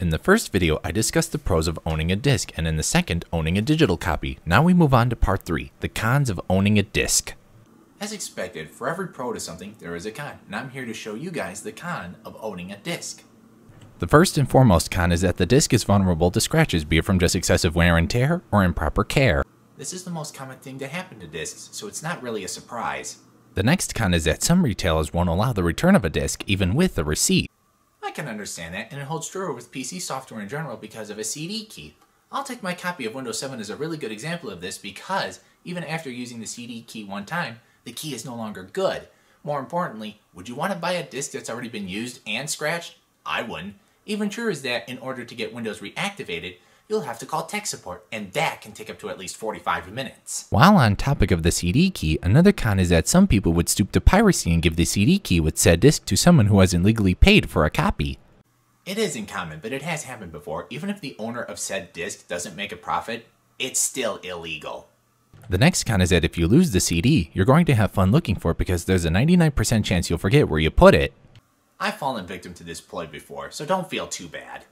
In the first video, I discussed the pros of owning a disc, and in the second, owning a digital copy. Now we move on to part 3, the cons of owning a disc. As expected, for every pro to something, there is a con, and I'm here to show you guys the con of owning a disc. The first and foremost con is that the disc is vulnerable to scratches, be it from just excessive wear and tear or improper care. This is the most common thing to happen to discs, so it's not really a surprise. The next con is that some retailers won't allow the return of a disc even with a receipt. Can understand that, and it holds true with PC software in general because of a CD key. I'll take my copy of Windows 7 as a really good example of this because, even after using the CD key one time, the key is no longer good. More importantly, would you want to buy a disk that's already been used and scratched? I wouldn't. Even true is that in order to get Windows reactivated, you'll have to call tech support, and that can take up to at least 45 minutes. While on topic of the CD key, another con is that some people would stoop to piracy and give the CD key with said disc to someone who hasn't legally paid for a copy. It isn't common, but it has happened before. Even if the owner of said disc doesn't make a profit, it's still illegal. The next con is that if you lose the CD, you're going to have fun looking for it because there's a 99% chance you'll forget where you put it. I've fallen victim to this ploy before, so don't feel too bad.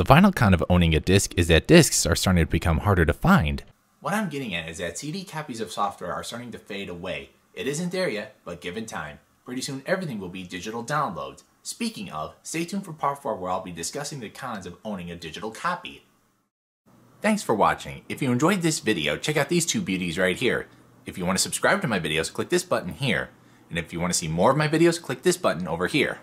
The final con of owning a disc is that discs are starting to become harder to find. What I'm getting at is that CD copies of software are starting to fade away. It isn't there yet, but given time, pretty soon everything will be digital downloads. Speaking of, stay tuned for part 4 where I'll be discussing the cons of owning a digital copy. Thanks for watching. If you enjoyed this video, check out these two beauties right here. If you want to subscribe to my videos, click this button here. And if you want to see more of my videos, click this button over here.